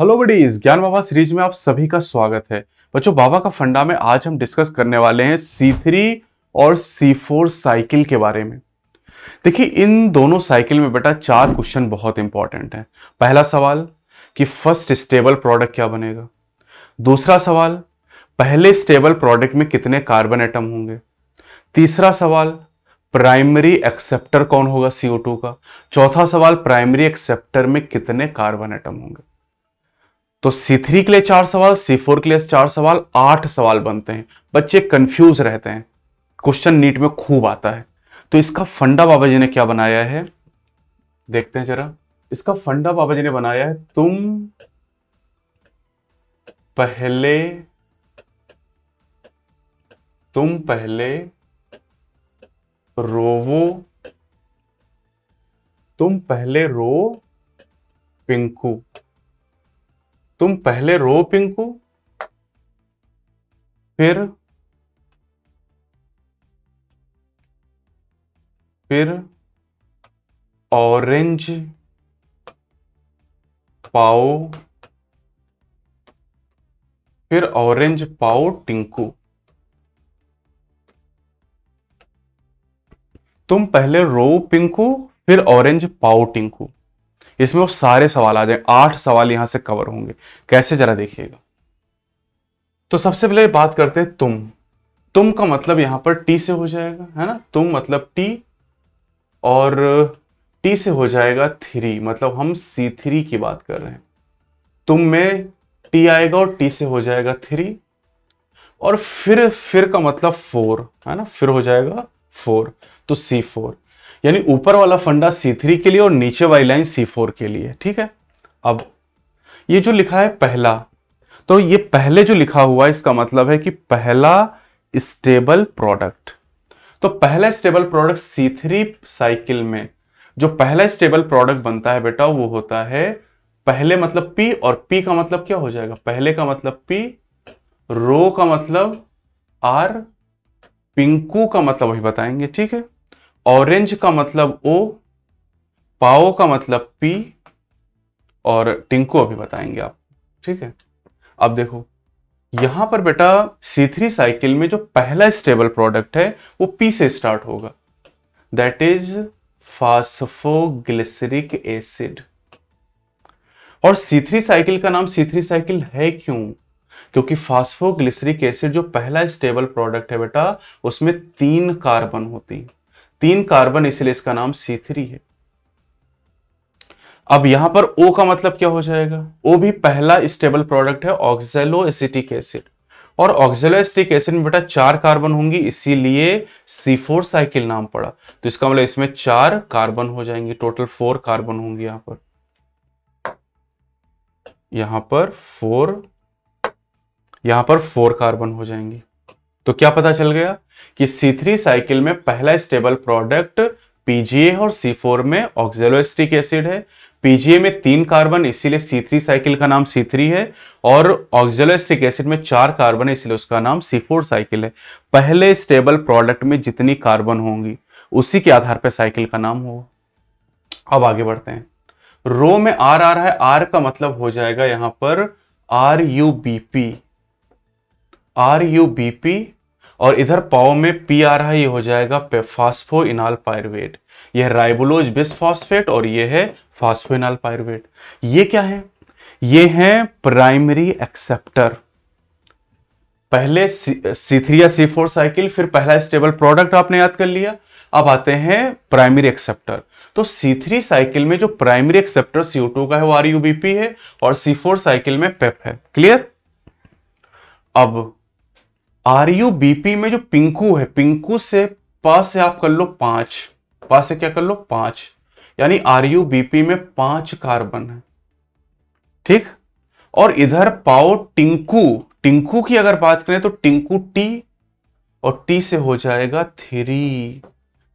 Hello buddies ज्ञान बाबा series में आप सभी का स्वागत है। बच्चों, बाबा का फंडा में आज हम डिस्कस करने वाले हैं C3 और C4 साइकिल के बारे में। देखिए, इन दोनों साइकिल में बेटा चार क्वेश्चन बहुत इंपॉर्टेंट है। पहला सवाल, कि फ़र्स्ट स्टेबल प्रोडक्ट क्या बनेगा? दूसरा सवाल, पहले स्टेबल प्रोडक्ट में कितने कार्बन एटम होंगे? तीसरा सवाल प्राइमरी एक्सेप्टर कौन होगा CO2 का? चौथा सवाल प्राइमरी एक्सेप्टर में कितने कार्बन एटम होंगे? तो C3 के लिए चार सवाल C4 के लिए चार सवाल, आठ सवाल बनते हैं। बच्चे कंफ्यूज रहते हैं। क्वेश्चन नीट में खूब आता है। तो इसका फंडा बाबा जी ने क्या बनाया है? देखते हैं जरा। इसका फंडा बाबा जी ने बनाया है, तुम पहले तुम पहले रोवो, तुम पहले रो पिंकू। तुम पहले रो पिंकू, फिर फिर ऑरेंज पाओ, फिर ऑरेंज पाओ टिंकू। तुम पहले रो पिंकू, फिर ऑरेंज पाओ टिंकू। इसमें वो सारे सवाल आ जाए। आठ सवाल यहाँ से कवर होंगे। कैसे जरा देखिएगा। तो सबसे पहले बात करते हैं तुम। तुम का मतलब यहाँ पर टी से हो जाएगा, है ना? तुम मतलब टी और टी से हो जाएगा थ्री मतलब हम सी थ्री की बात कर रहे हैं। तुम में टी आएगा और टी से हो जाएगा थ्री और फिर फिर का मतलब फोर है ना? फिर हो जाएगा फोर तो सी फोर यानी ऊपर वाला फंडा सी थ्री के लिए और नीचे वाली लाइन सी फोर के लिए, ठीक है? अब, ये जो लिखा है पहला तो ये पहले जो लिखा हुआ है, इसका मतलब है कि पहला स्टेबल प्रोडक्ट तो पहला stable product C three cycle में, जो पहला स्टेबल प्रोडक्ट बनता है बेटा, वो होता है पहले मतलब पी और पी का मतलब क्या हो जाएगा? पहले का मतलब पी रो का मतलब आर पिंकू का मतलब वही बताएँगे, ठीक है? ऑरेंज का मतलब ओ पाओ का मतलब पी और टिंको अभी बताएँगे आप, ठीक है? अब देखो, यहाँ पर बेटा C3 साइकिल में जो पहला स्टेबल प्रोडक्ट है, वो पी से स्टार्ट होगा। दैट इज़ फास्फोग्लिसरिक एसिड और C3 साइकिल का नाम C3 साइकिल है क्यों? क्योंकि फास्फोग्लिसरिक एसिड जो पहला स्टेबल प्रोडक्ट है बेटा, उसमें तीन कार्बन होती तीन कार्बन, इसलिए इसका नाम C3 है। अब यहाँ पर O का मतलब क्या हो जाएगा? O भी पहला स्टेबल प्रोडक्ट है ऑक्जेलो एसिटिक एसिड और ऑक्जेलो एसिटिक एसिड में बेटा चार कार्बन होंगी, इसीलिए C4 साइकिल नाम पड़ा। तो इसका मतलब इसमें चार कार्बन हो जाएँगे टोटल फोर कार्बन होंगे यहाँ पर। यहाँ पर फोर यहाँ पर फोर कार्बन हो जाएँगी। तो क्या पता चल गया कि C3 साइकिल में पहला स्टेबल प्रोडक्ट पीजीए और C4 में ऑक्जेलोस्टिक एसिड है। पीजीए में तीन कार्बन इसीलिए C3 साइकिल का नाम C3 है और ऑक्जेलोस्टिक एसिड में चार कार्बन है इसलिए उसका नाम C4 साइकिल है। पहले स्टेबल प्रोडक्ट में जितनी कार्बन होंगी, उसी के आधार पर साइकिल का नाम होगा। अब आगे बढ़ते हैं। रो में आर आ रहा है। आर का मतलब हो जाएगा यहाँ पर R U B P R U B P और इधर पाओ में पी आ रहा है ये हो जाएगा फास्फो इनाल पायरवेट यह राइबोलोज बिस्फॉस्फेट और ये है फास्फो इनाल पायरवेट ये क्या है? ये है प्राइमरी एक्सेप्टर पहले सी थ्री या सी फोर साइकिल फिर पहला स्टेबल प्रोडक्ट आपने याद कर लिया। अब आते हैं प्राइमरी एक्सेप्टर तो C3 साइकिल में जो प्राइमरी एक्सेप्टर CO2 का है, वो आर है और C4 साइकिल में पेप है। क्लियर अब आर यू बीपी में जो पिंकू है, पिंकू से पास से आप कर लो पाँच पास से क्या कर लो पाँच, यानी आर यू बीपी में पाँच कार्बन है। ठीक? और इधर पाओ टिंकू टिंकू की अगर बात करें तो टिंकू टी और टी से हो जाएगा थ्री,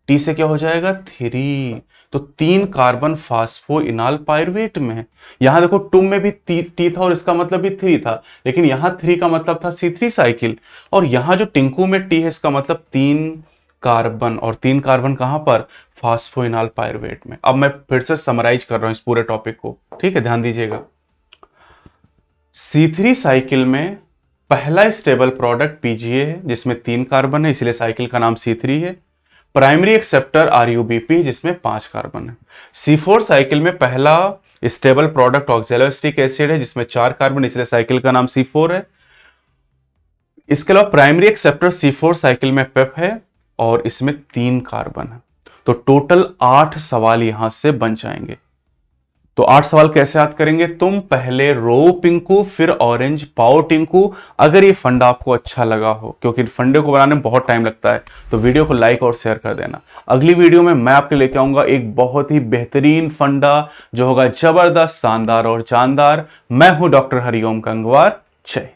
टी से क्या हो जाएगा थ्री तो तीन कार्बन फास्फो इनाल पायरवेट में है। यहाँ देखो टू में भी टी था और इसका मतलब भी थ्री था, लेकिन यहाँ थ्री का मतलब था सी थ्री साइकिल। और यहाँ जो टिंकू में टी है, इसका मतलब तीन कार्बन, और तीन कार्बन कहाँ पर? फास्फो इनाल पायरवेट में। अब मैं फिर से समराइज कर रहा हूँ इस पूरे टॉपिक को। ठीक है, ध्यान दीजिएगा। C3 साइकिल में पहला स्टेबल प्रोडक्ट पीजीए है, जिसमें तीन कार्बन है, इसलिए साइकिल का नाम C3 है। प्राइमरी एक्सेप्टर आरयूबीपी जिसमें पाँच कार्बन है। सी साइकिल में पहला स्टेबल प्रोडक्ट ऑक्सेलोस्टिक एसिड है, जिसमें चार कार्बन, इसलिए साइकिल का नाम सी है। इसके अलावा प्राइमरी एक्सेप्टर सी साइकिल में पेप है, और इसमें तीन कार्बन है। तो टोटल आठ सवाल यहाँ से बन जाएँगे। तो आठ सवाल कैसे याद करेंगे? तुम पहले रो पिंकू फिर ऑरेंज पाओ टिंकू। अगर ये फंडा आपको अच्छा लगा हो, क्योंकि फंडे को बनाने में बहुत टाइम लगता है तो वीडियो को लाइक और शेयर कर देना। अगली वीडियो में मैं आपके लेके आऊँगा एक बहुत ही बेहतरीन फंडा, जो होगा ज़बरदस्त, शानदार और जानदार। मैं हूँ डॉक्टर हरिओम कंगवार। जय